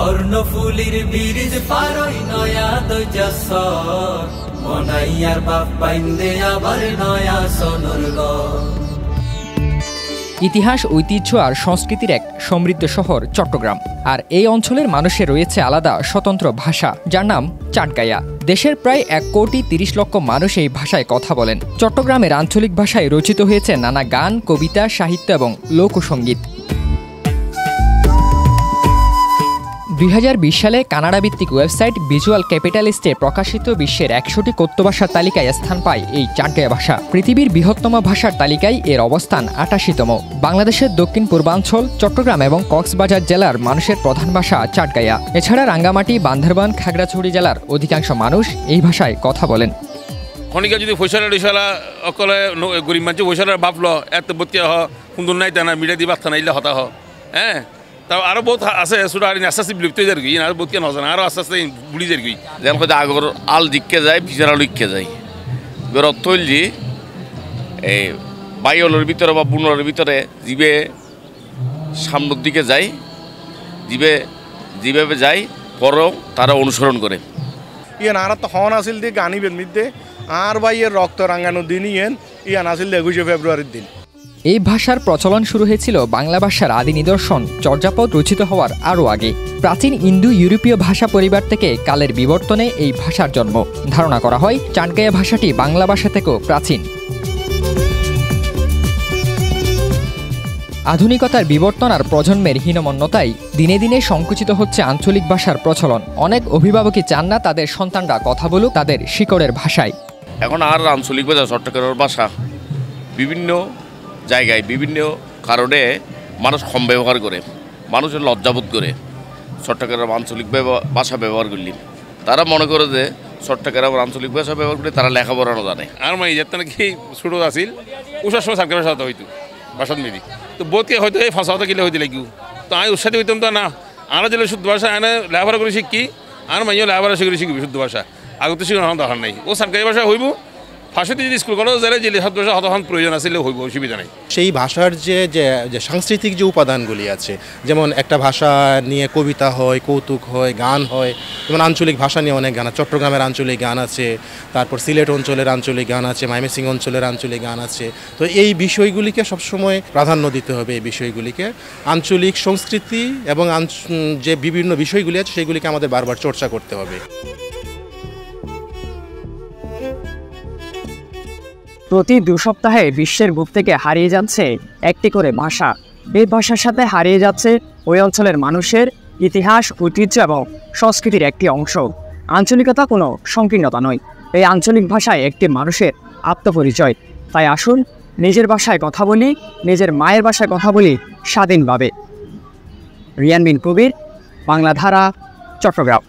কর্ণফুলির পারই নয়া মনাইয়ার বাপ আবার নয়া ইতিহাস, ঐতিহ্য আর সংস্কৃতির এক সমৃদ্ধ শহর চট্টগ্রাম। আর এই অঞ্চলের মানুষের রয়েছে আলাদা স্বতন্ত্র ভাষা, যার নাম চাটগাইয়া দেশের প্রায় এক কোটি তিরিশ লক্ষ মানুষ এই ভাষায় কথা বলেন। চট্টগ্রামের আঞ্চলিক ভাষায় রচিত হয়েছে নানা গান, কবিতা, সাহিত্য এবং লোকসঙ্গীত দুই হাজার বিশ সালে কানাডা ভিত্তিক ওয়েবসাইট ভিজুয়াল ক্যাপিটালিস্টে প্রকাশিত বিশ্বের একশোটি কথ্য ভাষার তালিকায় স্থান পায় এই চাটগাঁয়া ভাষা। পৃথিবীর বৃহত্তম ভাষার তালিকায় এর অবস্থান আটাশিতম। বাংলাদেশের দক্ষিণ পূর্বাঞ্চল, চট্টগ্রাম এবং কক্সবাজার জেলার মানুষের প্রধান ভাষা চাটগাঁয়া। এছাড়া রাঙ্গামাটি, বান্দরবান, খাগড়াছড়ি জেলার অধিকাংশ মানুষ এই ভাষায় কথা বলেন। খনিকা যদি পয়সাটা টয়সালা অকলে গরিব মানুষ পয়সাটা বাপল, এত বতিয়া হ, সুন্দর নাই টানা মিডিয়া দি নাইলে হতা হ্যাঁ? তাও আরও বহুত আছে সুরা আর আস্তে আস্তে বিলুপ্ত হয়ে যার আর বহুত কেন হচ্ছে আরও আস্তে আস্তে বুড়ি যার গই যেন হয়তো আগর আল দিককে যায় পিছার দিককে যায়। এবার তৈলি এই বাইওলের ভিতরে বা বুনোর ভিতরে জিবে সামনের দিকে যায় জিবে যেভাবে যায় পরেও তারা অনুসরণ করে ইয়ান আর তো হন আসিল দিয়ে গানি বেদ মিদ্দে আর বা ইয়ের রক্ত রাঙ্গানো দিন ইয়েন ইয়ান আসিল একুশে ফেব্রুয়ারির দিন। এই ভাষার প্রচলন শুরু হয়েছিল বাংলা ভাষার আদি নিদর্শন, চর্যাপদ রচিত হওয়ার আরও আগে। প্রাচীন ইন্দো ইউরোপীয় ভাষা পরিবার থেকে কালের বিবর্তনে এই ভাষার জন্ম। ধারণা করা হয় চাটগাঁয়া ভাষাটি বাংলা ভাষা থেকেও প্রাচীন। আধুনিকতার বিবর্তন আর প্রজন্মের হীনমন্যতায় দিনে দিনে সংকুচিত হচ্ছে আঞ্চলিক ভাষার প্রচলন। অনেক অভিভাবকই চান না তাদের সন্তানরা কথা বলুক তাদের শিকড়ের ভাষায়। এখন আর আঞ্চলিক ভাষা, চট্টগ্রামের ভাষা, বিভিন্ন জায়গায় বিভিন্ন কারণে মানুষ কম ব্যবহার করে, মানুষের লজ্জাবোধ করে। চট্টগ্রাম আঞ্চলিক ভাষা ব্যবহার করলি। তারা মনে করে যে চট্টগ্রামের আঞ্চলিক ভাষা ব্যবহার করলে তারা লেখাপড়ানো জানে। আর মাই, যাতে নাকি ছোট আছিল, উষার সময় সার্কেল ভাষা হইতো ভাষাত মেদি তো বোধকে হয়তো এই ফাঁসা হতে গেলে হইতে লাগিব। তো আমি উৎসাহিত হইতাম তো না। আমরা যেটা শুদ্ধ ভাষা এনে লেখাপড়া করে শিখি। আর মাইও লেখাপড়া শিখে, শিখবি শুদ্ধ ভাষা। আগতে শিখানোর দরকার নাই। ও সরকারি ভাষা হইব ফাঁসিতে যদি স্কুল কলেজ যারা যে লেখাত ভাষা প্রয়োজন আসলে হইব অসুবিধা নাই। সেই ভাষার যে যে সাংস্কৃতিক যে উপাদানগুলি আছে, যেমন একটা ভাষা নিয়ে কবিতা হয়, কৌতুক হয়, গান হয়, যেমন আঞ্চলিক ভাষা নিয়ে অনেক গান আছে। চট্টগ্রামের আঞ্চলিক গান আছে, তারপর সিলেট অঞ্চলের আঞ্চলিক গান আছে মাইমেসিং অঞ্চলের আঞ্চলিক গান আছে। তো এই বিষয়গুলিকে সবসময় প্রাধান্য দিতে হবে, এই বিষয়গুলিকে। আঞ্চলিক সংস্কৃতি এবং যে বিভিন্ন বিষয়গুলি আছে, সেগুলিকে আমাদের বারবার চর্চা করতে হবে। প্রতি দু সপ্তাহে বিশ্বের বুক থেকে হারিয়ে যাচ্ছে একটি করে ভাষা। এই ভাষার সাথে হারিয়ে যাচ্ছে ওই অঞ্চলের মানুষের ইতিহাস, ঐতিহ্য এবং সংস্কৃতির একটি অংশ। আঞ্চলিকতা কোনো সংকীর্ণতা নয়। এই আঞ্চলিক ভাষায় একটি মানুষের আত্মপরিচয়। তাই আসুন নিজের ভাষায় কথা বলি, নিজের মায়ের ভাষায় কথা বলি স্বাধীনভাবে। রিয়ানবিন কবির বাংলা ধারা চট্টগ্রাম।